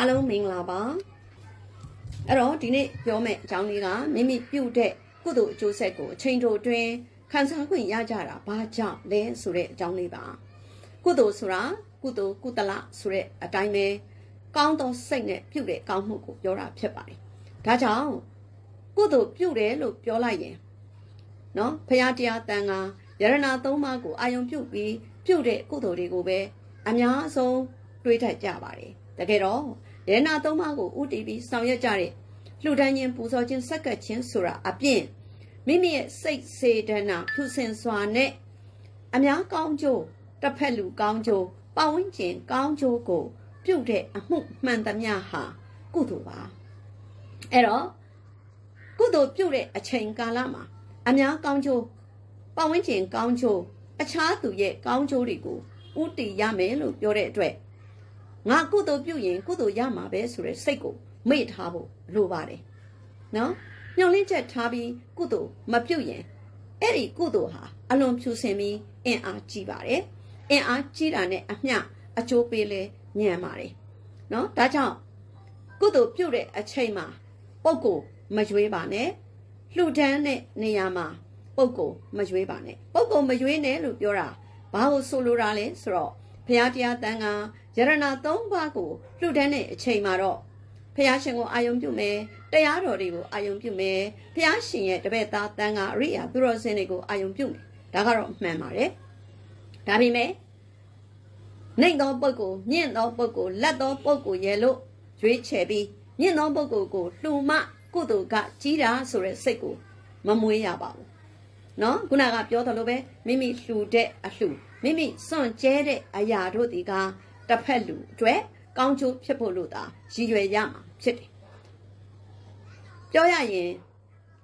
အားလုံးမင်္ဂလာပါအဲ့တော့ဒီနေ့ပြောမယ့်အကြောင်းလေးကမိမိပြုတ်တဲ့ကုသိုလ်အကျိုးဆက်ကိုအချိန်တိုအတွင်းခံစားခွင့်ရကြတာဘာကြောင့်လဲဆိုတဲ့အကြောင်းလေးပါကုသိုလ်ဆိုတာကုသိုလ်ကုသလဆိုတဲ့အတိုင်းပဲကောင်းသောစိတ်နဲ့ပြုတ်တဲ့ကောင်းမှုကိုပြောတာဖြစ်ပါတယ်ဒါကြောင့်ကုသိုလ်ပြုတ်တယ်လို့ပြောလိုက်ရင်နော်ဖရာတရားတန်ခါယရနာသုံးပါးကိုအာယုံပြုတ်ပြီးပြုတ်တဲ့ကုသိုလ်တွေကိုပဲအများဆုံးတွေးထက်ကြပါတယ်တကယ်တော့ ရတနာသုံးပါးကိုဥတည်ပြီးဆောင်ရွက်ကြတဲ့လှူဒန်းခြင်းပူဇော်ခြင်းဆက်ကပ်ခြင်းဆိုတာအပြင်မိမိရဲ့စိတ်စေတနာဖြူစင်စွာနဲ့အများကောင်းကျိုးတစ်ဖက်လူကောင်းကျိုးပတ်ဝန်းကျင်ကောင်းကျိုးကို ပြုတ်တဲ့အမှုမှန်သမျှဟာကုသိုလ်ပါအဲ့တော့ကုသိုလ်ပြုတ်တဲ့အချိန်ကာလမှာအများကောင်းကျိုးပတ်ဝန်းကျင်ကောင်းကျိုးအခြားသူရဲ့ကောင်းကျိုးတွေကိုဥတည်ရမယ်လို့ပြောတဲ့အတွက် ငါကုသိုလ်ပြုရင်ကုသိုလ်ရမှာပဲဆိုတဲ့စိတ်ကိုမေ့ထားဖို့လိုပါတယ်နော်ညှော်လင့်ချက်ထားပြီးကုသိုလ်မပြုရင်အဲ့ဒီကုသိုလ်ဟာအလွန်ဖြူစင်ပြီးအင်အားကြီးပါတယ်အင်အားကြီးတာနဲ့အမျှအကျိုးပေးလဲညံပါတယ်နော်ဒါကြောင့်ကုသိုလ်ပြုတဲ့အချိန်မှာပုဂ္ဂိုလ်မရွေးပါနဲ့လှူဒန်းတဲ့နေရာမှာပုဂ္ဂိုလ်မရွေးပါနဲ့ပုဂ္ဂိုလ်မရွေးနဲ့လို့ပြောတာဘာလို့ဆိုလိုတာလဲဆိုတော့ ဘုရားတရားတန်ခါယရဏသုံးပါးကိုလှူဒန်းတဲ့အချိန်မှာတော့ဖះရှင်ကိုအာယုံပြုမယ်တရားတော်တွေကိုအာယုံပြုမယ်ဖះရှင်ရဲ့တပည့်သားတန်ခါအရိယာသူတော်စင်တွေကိုအာယုံပြုမယ်ဒါကတော့အမှန်ပါတယ်ဒါပေမဲ့နှိမ့်သောပုဂ္ဂိုလ်မြင့်သောပုဂ္ဂိုလ်လက်သောပုဂ္ဂိုလ်ရဲ့လို့ရွေးချယ်ပြီးမြင့်သောပုဂ္ဂိုလ်ကိုလှူမကုသိုလ်ကကြီးတာဆိုတဲ့စိတ်ကိုမမွေးရပါဘူးနော်ခုနကပြောသလိုပဲမိမိလှူတဲ့အလှူ မိမိစွန့်ကျဲတဲ့အရာတို့ဒီကတစ်ဖက်လူအတွက်ကောင်းကျိုးဖြစ်ဖို့လို့သာရည်ရွယ်ရမှာဖြစ်တယ်ပြောရရင်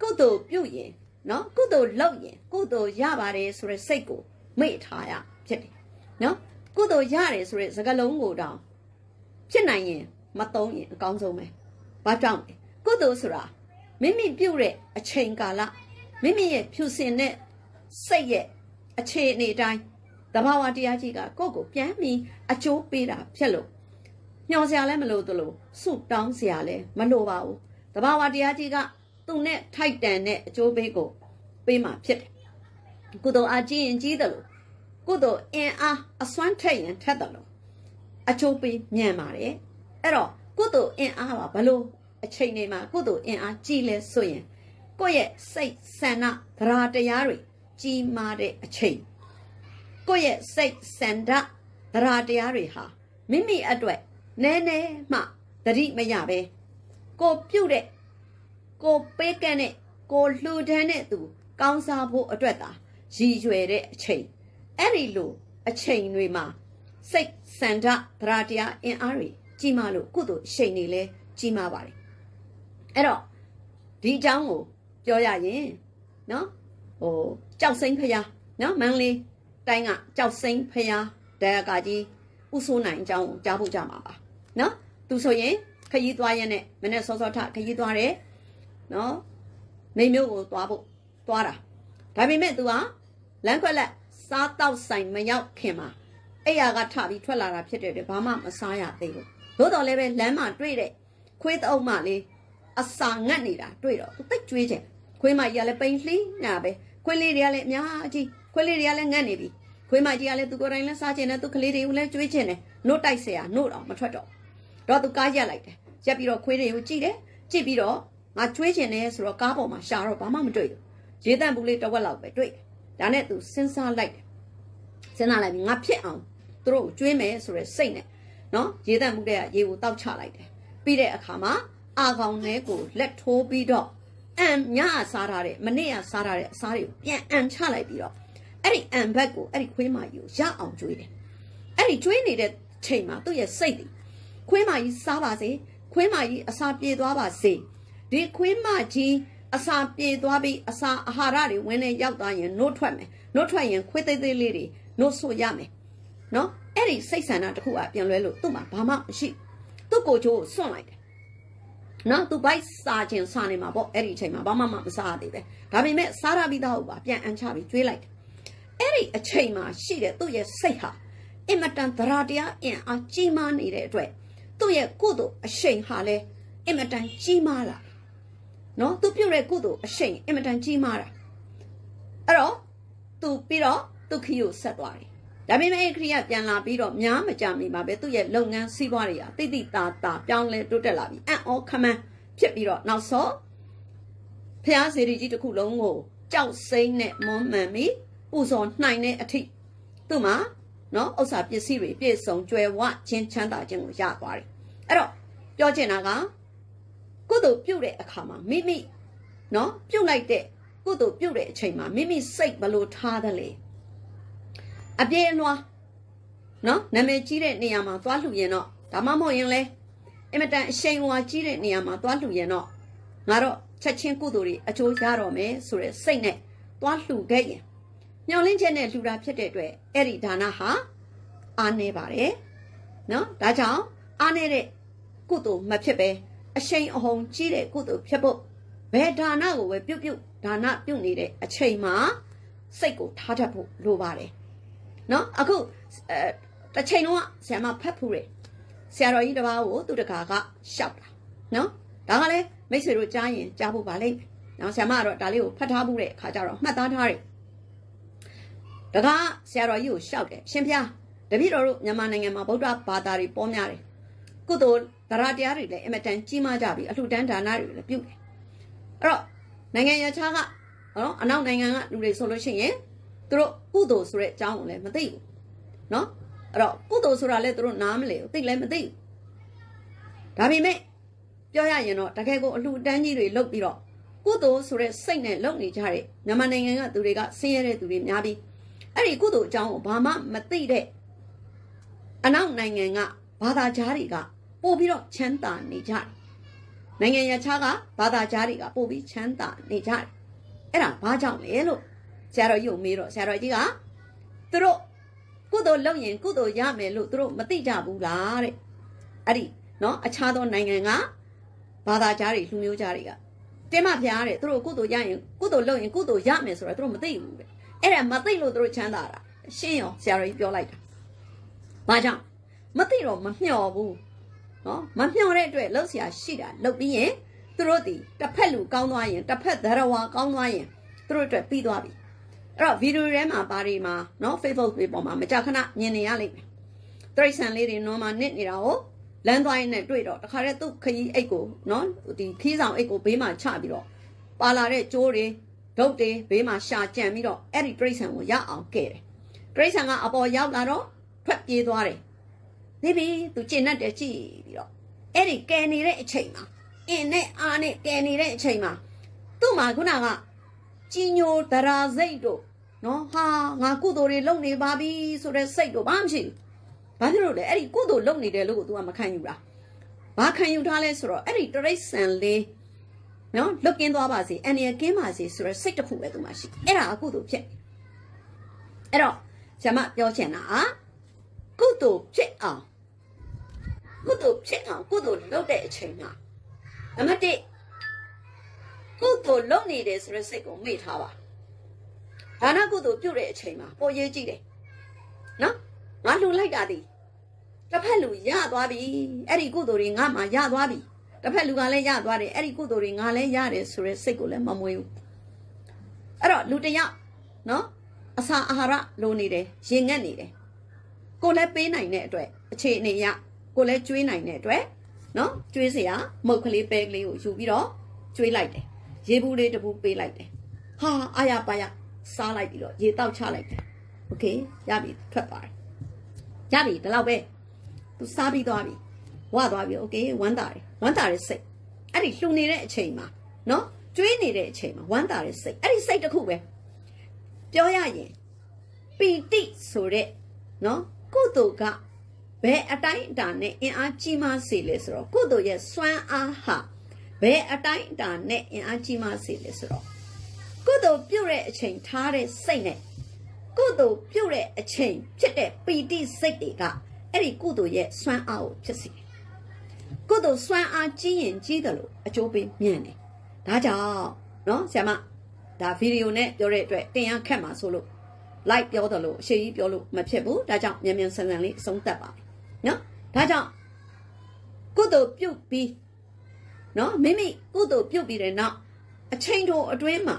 ကုသိုလ်ပြုရင်နော်ကုသိုလ်လုပ်ရင်ကုသိုလ်ရပါတယ်ဆိုတဲ့စိတ်ကိုမေ့ထားရဖြစ်တယ်နော်ကုသိုလ်ရတယ်ဆိုတဲ့စကားလုံးကိုတောင်ဖြစ်နိုင်ရင်မသုံးရင်အကောင်းဆုံးပဲဘာကြောင့်လဲကုသိုလ်ဆိုတာမိမိပြုတ်တဲ့အချိန်ကာလမိမိရဲ့ဖြူစင်တဲ့စိတ်ရဲ့အခြေအနေတိုင်း တဘာဝတရားကြီးကကိုယ့်ကိုပြန်ပြီးအကျိုးပေးတာဖြစ်လို့ညှော်စရာလည်းမလိုသလိုဆုတောင်းစရာလည်းမလိုပါဘူးတဘာဝတရားကြီးကသူ့နဲ့ထိုက်တန်တဲ့အကျိုးပေးကိုပေးမှာဖြစ်တယ်ကုသိုလ်အားကြီးရင်ကြီးတယ်လို့ကုသိုလ်အင်အားအစွမ်းထက်ရင်ထက်တယ်လို့အကျိုးပေးမြန်ပါတယ်အဲ့တော့ကုသိုလ်အင်အားပါဘလို့အချိန်တွေမှာကုသိုလ်အင်အားကြီးလဲဆိုရင်ကိုယ့်ရဲ့စိတ်ဆန္ဒသရာတရားတွေကြီးမားတဲ့အချိန် ကိုယ့်ရဲ့စိတ်ဆန္ဒသရာတရားတွေဟာမိမိအတွက်နည်းနည်းမှတတိမရပဲကိုပြုတ်တဲ့ကိုပေးကန့်တဲ့ကိုလှူဒန်းတဲ့သူကောင်းစားဖို့အတွက်သာရည်ရွယ်တဲ့အချိန်အဲ့ဒီလိုအချိန်တွေမှာစိတ်စန္ဒသရာတရားအင်အားတွေကြီးမားလို့ကုသိုလ်ရှိန်နေလဲကြီးမားပါတယ်အဲ့တော့ဒီအကြောင်းကိုပြောရရင်နော်ဟိုကြောက်စိမ့်ဖျားနော်မန်းလေး တိုင်းကကြောက်စိမ့်ဖျားတရားကကြီးဥဆိုးနိုင်အကြောင်းကြားဖို့ကြမှာပါနော်သူဆိုရင်ခရီးသွားရတဲ့မနေ့စောစောထခရီးသွားတယ်နော်မိမျိုးကိုသွားဖို့သွားတာဒါပေမဲ့ तू ကလမ်းခွက်လက်စားတောက်ဆိုင်မရောက်ခင်မှာအဲ့ရကထပြီးထွက်လာတာဖြစ်တယ်ဘာမှမစားရသေးဘူးသို့တော်လည်းပဲလမ်းမှာတွေ့တဲ့ခွေးတအုပ်မလေးအစာငတ်နေတာတွေ့တော့ तू တိတ်ကြွေးချင်ခွေးမကြီးကလည်းပိန်လှီးညာပဲခွေးလေးတွေကလည်းအများကြီး ခွေးလေးတွေကလည်းငတ်နေပြီခွေးမကြီးကလည်းသူကိုယ်တိုင်လည်းစားချင်တယ်သူကလေးတွေကိုလည်းကြွေးချင်တယ်နှုတ်တိုက်ဆရာနှုတ်တော့မထွက်တော့တော့သူကားရက်လိုက်တယ်ရက်ပြီးတော့ခွေးတွေကိုကြည့်တယ်ကြည့်ပြီးတော့ငါကြွေးချင်တယ်ဆိုတော့ကားပေါ်မှာရှာတော့ဘာမှမတွေ့ဘူးရေတန့်ဘူးလေးတစ်ဝက်လောက်ပဲတွေ့ဒါနဲ့သူစဉ်းစားလိုက်တယ်စဉ်းစားလိုက်ပြီးငါဖြစ်အောင်သူတို့ကြွေးမယ်ဆိုရယ်စိတ်နဲ့နော်ရေတန့်မှုတဲ့ရေကိုတောက်ချလိုက်တယ်ပြီးတဲ့အခါမှာအာကောင်လေးကိုလက်ထိုးပြီးတော့အံညအစားထားတဲ့မနေ့ကစားထားတဲ့အစားတွေကိုပြန်အံချလိုက်ပြီးတော့ အဲ့ဒီအမ်ဘက်ကိုအဲ့ဒီခွေးမကြီးကိုရအောင်ကျွေးတယ်အဲ့ဒီကျွေးနေတဲ့ချိန်မှာသူ့ရဲ့စိတ်တွေခွေးမကြီးစားပါစေခွေးမကြီးအစာပြေသွားပါစေဒီခွေးမကြီးအစာပြေသွားပြီးအစာအာဟာရတွေဝင်နေရောက်သွားရင်နှုတ်ထွက်မယ်နှုတ်ထွက်ရင်ခွေးသေးသေးလေးတွေနှုတ်ဆွရမယ်နော်အဲ့ဒီစိတ်ဆန္ဒတစ်ခုကပြန်လွဲလို့သူ့မှာဘာမှမရှိသူ့ကိုချိုးစွန့်လိုက်တယ်နော်သူဘိုက်စားခြင်းစားနေမှာပေါ့အဲ့ဒီအချိန်မှာဘာမှမစားရသေးပဲဒါပေမဲ့စားရပြီးတော့ပါပြန်အန်ချပြီးကျွေးလိုက်တယ် အဲ့ဒီအချိန်မှာရှိတဲ့သူ့ရဲ့စိတ်ဟာအင်မတန်သရာတရားအင်အားကြီးမားနေတဲ့အတွက်သူ့ရဲ့ကုသိုလ်အရှိန်ဟာလဲအင်မတန်ကြီးမားလာနော်သူပြုတ်တဲ့ကုသိုလ်အရှိန်အင်မတန်ကြီးမားတာအဲ့တော့သူပြီးတော့သူခီကိုဆက်သွားတယ်ဒါပေမဲ့ခရီးကပြန်လာပြီးတော့များမကြမီမှာပဲသူ့ရဲ့လုပ်ငန်းစီးပွားတွေကတိတိတာတာပြောင်းလဲတိုးတက်လာပြီးအံ့ဩခမန်းဖြစ်ပြီးတော့နောက်ဆုံးဖျားစေရီကြီးတစ်ခုလုံးကိုကြောက်စိမ့်နဲ့မွမ်းမှန်ပြီး ပူဇော်နိုင်တဲ့အထိသူ့မှာနော်ဥစ္စာပစ္စည်းတွေပြည့်စုံကြွယ်ဝခြင်းချမ်းသာခြင်းကိုရသွားတယ်အဲ့တော့ပြောချင်တာကကုသိုလ်ပြုတဲ့အခါမှာမိမိနော်ပြုတ်လိုက်တဲ့ကုသိုလ်ပြုတ်တဲ့အချိန်မှာမိမိစိတ်ဘလို့ထားသလဲအပြေးအလွှာနော်နာမည်ကြီးတဲ့နေရာမှာသွားလှူရင်တော့ဒါမှမဟုတ်ရင်လဲအင်မတန်အရှိန်အဝါကြီးတဲ့နေရာမှာသွားလှူရင်တော့ငါတော့ချက်ချင်းကုသိုလ်တွေအကျိုးရတော့မယ်ဆိုတဲ့စိတ်နဲ့သွားလှူခဲ့ရင် ညှော်လင်းချက်နဲ့လှူတာဖြစ်တဲ့အတွက်အဲ့ဒီဒါနဟာအားနေပါတယ်နော်ဒါကြောင့်အားနေတဲ့ကုသိုလ်မဖြစ်ပဲအရှိန်အဟုန်ကြီးတဲ့ကုသိုလ်ဖြစ်ဖို့ဘယ်ဒါနကိုပဲပြုတ်ပြုတ်ဒါနပြုတ်နေတဲ့အချိန်မှာစိတ်ကိုထားတတ်ဖို့လိုပါတယ်နော်အခုအဲတစ်ချိန်လုံးကဆရာမဖတ်ဖူးတယ်ဆရာတော်ကြီးတစ်ပါးကိုသူတကာကရှောက်တာနော်ဒါကလည်းမိတ်ဆွေတို့ကြားရင်ကြားဖို့ပါလိမ့်မယ်နော်ဆရာမကတော့ဒါလေးကိုဖတ်ထားမှုတဲ့အခါကျတော့မှတ်သားထားတယ် တကားဆရာတော်ကြီးကိုရှောက်တယ်ရှင်ဖျားတပည့်တော်တို့မြန်မာနိုင်ငံမှာဗုဒ္ဓဘာသာတွေပေါ်များတယ်ကုသိုလ်တရားတရားတွေလည်းအမတန်ကြီးမားကြပြီအလှူဒန်းဒါနတွေလည်းပြုတယ်အဲ့တော့နိုင်ငံရခြားကနော်အနောက်နိုင်ငံကလူတွေဆိုလို့ရှိရင်သူတို့ကုသိုလ်ဆိုတဲ့အကြောင်းကိုလည်းမသိဘူးနော်အဲ့တော့ကုသိုလ်ဆိုတာလည်းသူတို့နားမလဲဘူးသိလည်းမသိဘူးဒါပေမဲ့ပြောရရင်တော့တကယ်ကိုအလှူဒန်းကြီးတွေလုပ်ပြီးတော့ကုသိုလ်ဆိုတဲ့စိတ်နဲ့လုပ်နေကြတဲ့မြန်မာနိုင်ငံကသူတွေကဆင်းရဲတဲ့သူတွေများပြီး အဲ့ဒီကုသိုလ်အကြောင်းကိုဘာမှမသိတဲ့အနောက်နိုင်ငံကဘာသာကြားတွေကပို့ပြီးတော့ချမ်းသာနေကြတယ်နိုင်ငံရခြားကဘာသာကြားတွေကပို့ပြီးချမ်းသာနေကြတယ်အဲ့ဒါဘာကြောင့်လဲလို့ဆရာတော်ကြီးကိုမေးတော့ဆရာတော်ကြီးကသူတို့ကုသိုလ်လုပ်ရင်ကုသိုလ်ရမယ်လို့သူတို့မသိကြဘူးလားတဲ့အဲ့ဒီနော်အခြားသောနိုင်ငံကဘာသာကြားတွေလူမျိုးကြားတွေကတင်းမဖျားတဲ့သူတို့ကုသိုလ်ရရင်ကုသိုလ်လုပ်ရင်ကုသိုလ်ရမယ်ဆိုတော့သူတို့မသိဘူးတဲ့ အဲ့ဒါမသိလို့သူတို့ချမ်းသာတာရှင်းရောဆရာတော်ကြီးပြောလိုက်တာဘာကြောင့်မသိတော့မမျှော်ဘူးနော်မမျှော်တဲ့အတွက်လှုပ်ရှားရှိတာလှုပ်ပြီးရင်သူတို့ဒီတစ်ဖက်လူကောင်းသွားရင်တစ်ဖက်သရဝါကောင်းသွားရင်သူတို့အတွက်ပြီးသွားပြီအဲ့တော့ဗီဒီယိုထဲမှာပါဒီမှာနော် Facebook တွေပေါ်မှာမကြာခဏမြင်နေရလိမ့်မယ်တရိษံလေးတွေနော်မှာနစ်နေတာကိုလမ်းသွားရင်နဲ့တွေ့တော့တခါတည်းသူ့ခကြီးအိတ်ကိုနော်ဒီခီးဆောင်အိတ်ကိုဘေးမှာချပြီးတော့ပါလာတဲ့ကြိုးတွေ ဒုတ်တွေဘေးမှာရှာကြံပြီးတော့အဲ့ဒီတရိษံကိုရအောင်ကဲတယ်တရိษံကအပေါ်ရောက်လာတော့ထွက်ပြေးသွားတယ်နေပြီသူကျင်တတ်တယ်ကြည့်ပြီးတော့အဲ့ဒီကဲနေတဲ့အချိန်မှာအင်းနဲ့အားနဲ့ကဲနေတဲ့အချိန်မှာသူ့မှာခုနကကြီးညိုဒရာစိတ်တို့နော်ဟာငါကုသိုလ်တွေလုပ်နေပါပြီဆိုတဲ့စိတ်တို့ဘာမှမရှိဘူးဘာဖြစ်လို့လဲအဲ့ဒီကုသိုလ်လုပ်နေတယ်လို့က तू ကမခံယူတာဘာခံယူထားလဲဆိုတော့အဲ့ဒီတရိတ်ဆန်လေး နော်လွတ်ကင်းသွားပါစေအန်ရကင်းပါစေဆိုတော့စိတ်တစ်ခုပဲသူမှရှိအဲ့ဒါအကုသိုလ်ဖြစ်အဲ့တော့ဇမပြောချင်တာကုသိုလ်ဖြစ်အောင်ကုသိုလ်ဖြစ်အောင်ကုသိုလ်လုပ်တဲ့အချိန်မှာနံပါတ်1ကုသိုလ်လုပ်နေတယ်ဆိုတဲ့စိတ်ကိုမေ့ထားပါဒါနကုသိုလ်ပြုတ်တဲ့အချိန်မှာပေါ်ရေးကြည့်တယ်နော်ငါလှူလိုက်တာဒီတစ်ဖက်လူရသွားပြီအဲ့ဒီကုသိုလ်တွေငါမှရသွားပြီ တစ်ဖက်လူကလည်းရသွားတယ်အဲ့ဒီကုသိုလ်တွေငါလည်းရတယ်ဆိုတဲ့စိတ်ကိုလည်းမမွေးဘူးအဲ့တော့လူတယောက်နော်အစာအာဟာရလိုနေတယ်ရင်ငတ်နေတယ်ကိုလည်းပေးနိုင်တဲ့အတွက်အခြေအနေရကိုလည်းကျွေးနိုင်တဲ့အတွက်နော်ကျွေးစရာမုတ်ကလေးပဲကလေးကိုယူပြီးတော့ကျွေးလိုက်တယ်ရေဘူးလေးတစ်ဘူးပေးလိုက်တယ်ဟာအာရပါရစားလိုက်ပြီးတော့ရေတောက်ချလိုက်တယ်โอเคရပြီထွက်သွားတယ်ရပြီဒီလောက်ပဲသူစားပြီးသွားပြီဝသွားပြီโอเคဝမ်းတာတယ် ဝမ်းတာတဲ့စိတ်အဲ့ဒီလှူနေတဲ့အချိန်မှာနော်ကျွေးနေတဲ့အချိန်မှာဝမ်းတာတဲ့စိတ်အဲ့ဒီစိတ်တစ်ခုပဲပြောရရင်ပီတိဆိုတဲ့နော်ကုသိုလ်ကဘယ်အတိုင်းအတာနဲ့အင်အားကြီးမားစေလဲဆိုတော့ကုသိုလ်ရဲ့စွမ်းအားဟာဘယ်အတိုင်းအတာနဲ့အင်အားကြီးမားစေလဲဆိုတော့ကုသိုလ်ပြုတ်တဲ့အချိန်ထားတဲ့စိတ်နဲ့ကုသိုလ်ပြုတ်တဲ့အချိန်ဖြစ်တဲ့ပီတိစိတ်တွေကအဲ့ဒီကုသိုလ်ရဲ့စွမ်းအားကိုဖြစ်စေတယ် ကုသိုလ်စွမ်းအားကြီးရင်ကြီးတယ်လို့အကျိုးပေးမြင်တယ်ဒါကြောင့်နော်ဆရာမဒါဗီဒီယိုနဲ့ပြောတဲ့အတွက်တင်ရခက်မှာဆိုလို့ like ပြောတယ်လို့အရှိကြီးပြောလို့မဖြစ်ဘူးဒါကြောင့်မြန်မြန်ဆန်ဆန်လေးအဆုံးသတ်ပါမယ်နော်ဒါကြောင့်ကုသိုလ်ပြုတ်ပြီးနော်မိမိကုသိုလ်ပြုတ်ပြီးတဲ့နောက်အချိန်တိုအတွင်းမှာ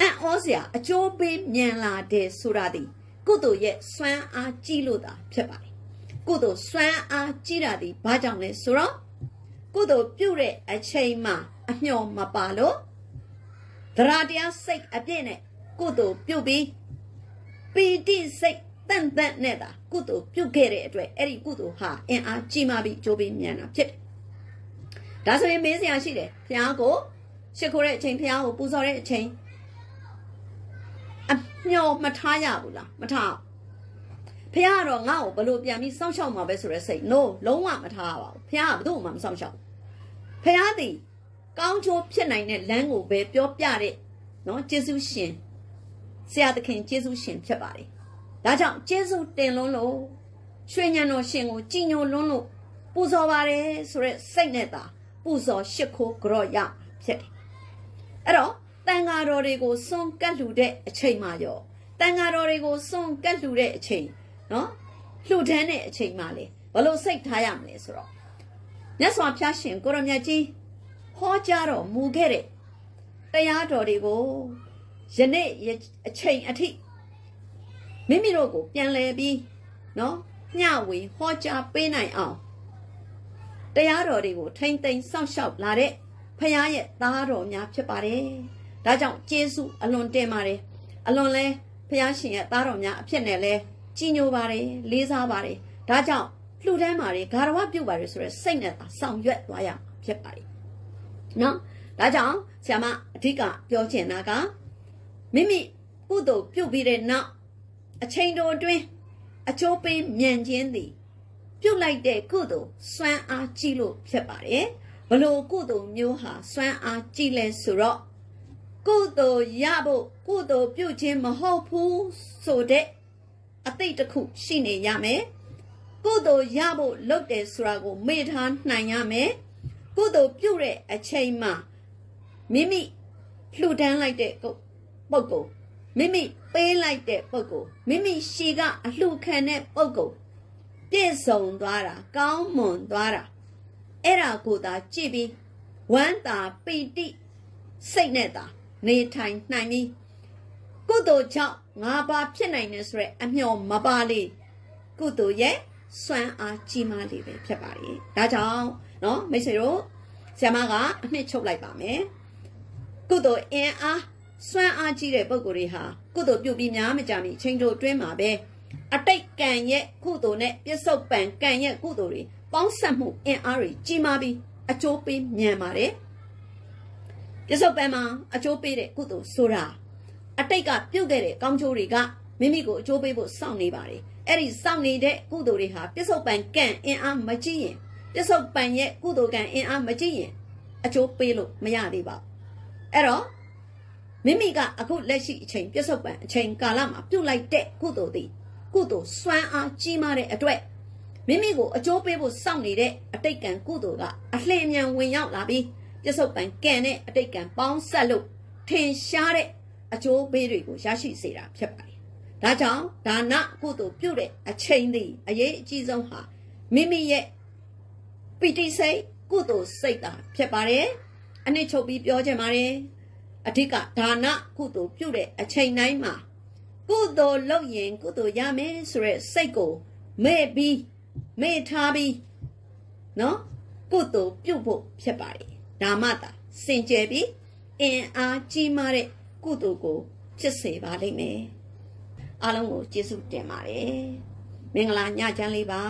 အံ့ဩစရာအကျိုးပေးမြန်လာတယ်ဆိုတာဒီကုသိုလ်ရဲ့စွမ်းအားကြီးလို့သာဖြစ်ပါတယ် ကုသိုလ်စွမ်းအားကြီးတာဒီဘာကြောင့်လဲဆိုတော့ကုသိုလ်ပြုတ်တဲ့အချိန်မှာအမျှော်မပါလို့သရတရားစိတ်အပြည့်နဲ့ကုသိုလ်ပြုတ်ပြီးပီတိစိတ်တန်တန်နဲ့သာကုသိုလ်ပြုတ်ခဲ့တဲ့အတွက်အဲ့ဒီကုသိုလ်ဟာအင်အားကြီးမားပြီးကြိုးပြီးမြန်တာဖြစ်တယ်ဒါဆိုရင်မေးစရာရှိတယ်ဘုရားကိုရှ िख ိုးတဲ့အချိန်ဘုရားကိုပူဇော်တဲ့အချိန်အမျော်မထားရဘူးလားမထားဘု ရားကတော့ငါ့ကိုဘလို့ပြန်ပြီးစောင့်ရှောက်မှာပဲဆိုရဲစိတ် no လုံးဝမထားပါဘူးဘုရားကဘယ်သူ့မှမစောင့်ရှောက်ဘုရားသည်ကောင်းချိုးဖြစ်နိုင်တဲ့လမ်းကိုပဲပြောပြတဲ့နော်ကျေးဇူးရှင်ဆရာသခင်ကျေးဇူးရှင်ဖြစ်ပါတယ်ဒါကြောင့်ကျေးဇူးတင်လွန်းလို့ရွှေညံတော်ရှင်ကိုကြည်ညိုလွန်းလို့ပူဇော်ပါတယ်ဆိုရက်စိတ်နဲ့သာပူဇော်ရှ िख ိုးကြော့ရဖြစ်တယ်အဲ့တော့တန်ဃာတော်တွေကိုစွန့်ကတ်လှူတဲ့အချိန်မှာရောတန်ဃာတော်တွေကိုစွန့်ကတ်လှူတဲ့အချိန် နော်လှူဒန်းတဲ့အချိန်မှာလေဘလို့စိတ်ထားရမလဲဆိုတော့မြတ်စွာဘုရားရှင်ကိုရမြတ်ကြီးဟောကြားတော်မူခဲ့တဲ့တရားတော်တွေကိုယနေ့အချိန်အထိမိမိတို့ကိုပြန်လဲပြီးနော်မျှဝေဟောကြားပေးနိုင်အောင်တရားတော်တွေကိုထိမ့်သိမ်းစောင့်ရှောက်လာတဲ့ဖခင်ရဲ့သားတော်များဖြစ်ပါတယ်။ဒါကြောင့်ကျေးဇူးအလွန်တင်ပါတယ်။အလွန်လဲဖခင်ရှင်ရဲ့သားတော်များအဖြစ်နဲ့လဲ ကြီးညိုပါတယ်လေးစားပါတယ်။ဒါကြောင့်လှူဒန်းပါတယ်ဂါရဝပြုတ်ပါတယ်ဆိုရယ်စိတ်နဲ့သာဆောင်ရွက်သွားရမှာဖြစ်ပါတယ်။နော်ဒါကြောင့်ဆရာမအဓိကပြောချင်တာကမိမိကုသိုလ်ပြုတ်ပြီးတဲ့နောက်အချိန်တော်အတွင်းအကျိုးပေးမြန်ခြင်းသည်ပြုတ်လိုက်တဲ့ကုသိုလ်စွမ်းအားကြီးလို့ဖြစ်ပါတယ်ဘလို့ကုသိုလ်မျိုးဟာစွမ်းအားကြီးလဲဆိုတော့ကုသိုလ်ရဖို့ကုသိုလ်ပြုတ်ခြင်းမဟုတ်ဘူးဆိုတဲ့ အသိတစ်ခုရှိနေရမယ်ကုသိုလ်ရဖို့လုပ်တယ်ဆိုတာကို မေ့ထားနိုင်ရမယ်ကုသိုလ်ပြုတ်တဲ့အချိန်မှာမိမိလှူဒန်းလိုက်တဲ့ပုဂ္ဂိုလ်မိမိပေးလိုက်တဲ့ပုဂ္ဂိုလ်မိမိရှီကအလှခံတဲ့ပုဂ္ဂိုလ်ပြည့်စုံသွားတာကောင်းမွန်သွားတာအဲ့ဒါကိုသာကြည့်ပြီးဝမ်းသာပီတိစိတ်နဲ့သာနေထိုင်နိုင်ပြီးကုသိုလ်ကြောင့် ငါပါဖြစ်နိုင်တယ်ဆိုရဲအမျှော်မပါလေကုသိုလ်ရဲ့စွမ်းအားကြီးမားလေပဲဖြစ်ပါလေဒါကြောင့်เนาะမိတ်ဆွေတို့ဆရာမကအနှစ်ချုပ်လိုက်ပါမယ်ကုသိုလ်အင်အားစွမ်းအားကြီးတဲ့ပုံကိုယ်တွေဟာကုသိုလ်ပြုပြီးများမကြမီချိန်တို့တွင်းမှာပဲအတိတ်ကံရဲ့ကုသိုလ်နဲ့ပြစ္ဆုတ်ပံကံရဲ့ကုသိုလ်တွေပေါင်းစပ်မှုအင်အားတွေကြီးမားပြီးအကျိုးပေးမြန်ပါတယ်ပြစ္ဆုတ်ပံမှာအကျိုးပေးတဲ့ကုသိုလ်ဆိုတာ အတိတ်ကပြုတ်ခဲ့တဲ့ကောင်းကျိုးတွေကမိမိကိုအကျိုးပေးဖို့စောင့်နေပါတယ်အဲ့ဒီစောင့်နေတဲ့ကုသိုလ်တွေဟာပြစ္ဆုတ်ပံကံအင်အားမကြီးရင်ပြစ္ဆုတ်ပံရဲ့ကုသိုလ်ကံအင်အားမကြီးရင်အကျိုးပေးလို့မရသေးပါဘူးအဲ့တော့မိမိကအခုလက်ရှိအချိန်ပြစ္ဆုတ်ပံအချိန်ကာလမှာပြုတ်လိုက်တဲ့ကုသိုလ်သည်ကုသိုလ်စွမ်းအားကြီးမားတဲ့အတွက်မိမိကိုအကျိုးပေးဖို့စောင့်နေတဲ့အတိတ်ကံကုသိုလ်ကအလှည့်အမြန်ဝင်ရောက်လာပြီးပြစ္ဆုတ်ပံကံတဲ့အတိတ်ကံပေါင်းဆက်လို့ထင်ရှားတဲ့ အကျိုးပေးတွေကိုရရှိစေတာဖြစ်ပါတယ်။ဒါကြောင့်ဒါနကုသိုလ်ပြုတဲ့အချိန်သည်အရေးအကြီးဆုံးဟာမိမိရဲ့ပီတိစိတ်ကုသိုလ်စိတ်သာဖြစ်ပါတယ်။အနည်းချုပ်ပြီးပြောချင်ပါတယ်။အဓိကဒါနကုသိုလ်ပြုတဲ့အချိန်တိုင်းမှာကုသိုလ်လုပ်ရင်ကုသိုလ်ရမယ်ဆိုတဲ့စိတ်ကိုမဲ့ပြီးမေ့ထားပြီးနော်ကုသိုလ်ပြုဖို့ဖြစ်ပါတယ်ဒါမှသာစင်ကြယ်ပြီးအင်အားကြီးမားတဲ့ ကုသိုလ်ကိုဖြစ်စေပါလိမ့်မယ်အားလုံးကိုကျေးဇူးတင်ပါတယ်မင်္ဂလာညချမ်းလေးပါ